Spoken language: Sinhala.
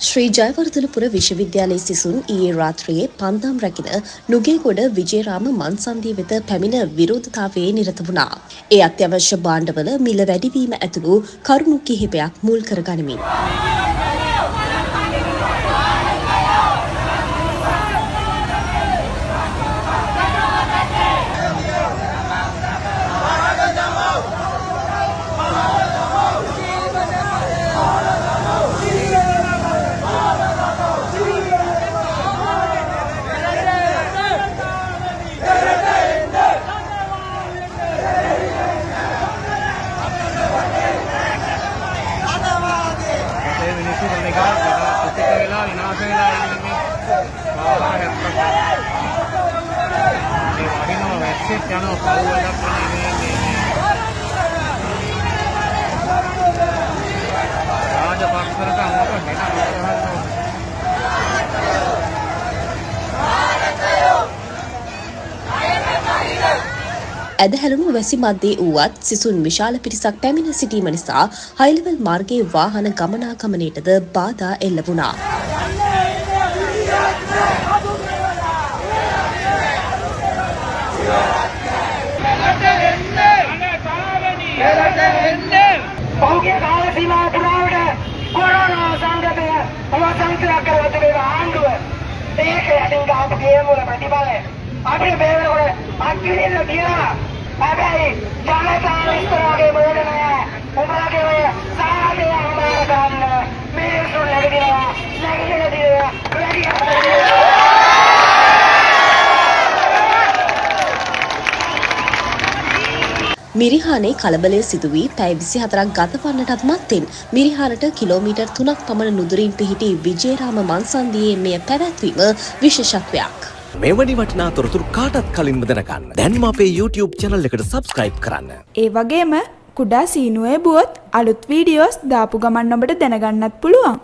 ශ්‍රී ජයවර්ධනපුර විශ්වවිද්‍යාලයේ සිසුන් ඊයේ රාත්‍රියේ පන්දම් රැකින නුගේගොඩ විජේරාම මන්සන්දිය වෙත පැමිණ විරෝධතාවයේ නිරත වුණා. ඒ අත්‍යවශ්‍ය භාණ්ඩවල මිල වැඩිවීම ඇතුළු කරුණු කිහිපයක් මුල් කරගනිමින්. ඒ මිනිස්සු නිකන් කුසිත වෙලා විනාශ වෙලා ඉන්නේ පාර හැප්පක්. ඒ වහිනවා වැස්සෙත් යනවා පව් වැඩක් ඇදහැළුණු වැසි මධ්‍යයේ වුවත් සිසුන් විශාල පිරිසක් පැමිණ සිටීම නිසා හයිලවල් මාර්ගයේ වාහන ගමනාගමනයටද බාධා එල්ල වුණා. පහුගිය කාල සීමාව පුරාවට කොරෝනා සංගතය අවසන්කරක් කරවත මේ ආණ්ඩුව ඒක යටින් ගහපු ගේම් වල ප්‍රතිඵලය අපිට බේරකොට අත්විඳින්න තියනවා හැබැයි ජනතා විස්තරගේ මොඩ නෑ උඹලගේ ඔය සාහසය අමාර ගන්න මිනිස්සු නැගිටිනවා නැගිටින දිනවා වැඩි මිරිහානේ කලබලය සිදුවී පැය විසි හතරක් ගතවන්නටත් මත්තෙන් මිරිහානට කිලෝමීටර් තුනක් පමණ නුදුරින් පිහිටි විජේරාම මන්සන්දියේ මෙය පැවැත්වීම විශේෂත්වයක්. මෙවැනි වටිනා තොරතුරු කාටත් කලින්ම දැනගන්න දැන්ම අපේ YouTube චැනල් එකට සබස්ක්‍රයිබ් කරන්න. ඒ වගේම කුඩා සීනුවේ බුවොත් අලුත් වීඩියෝස් දාපු ගමන් ඔබට දැනගන්නත් පුළුවන්.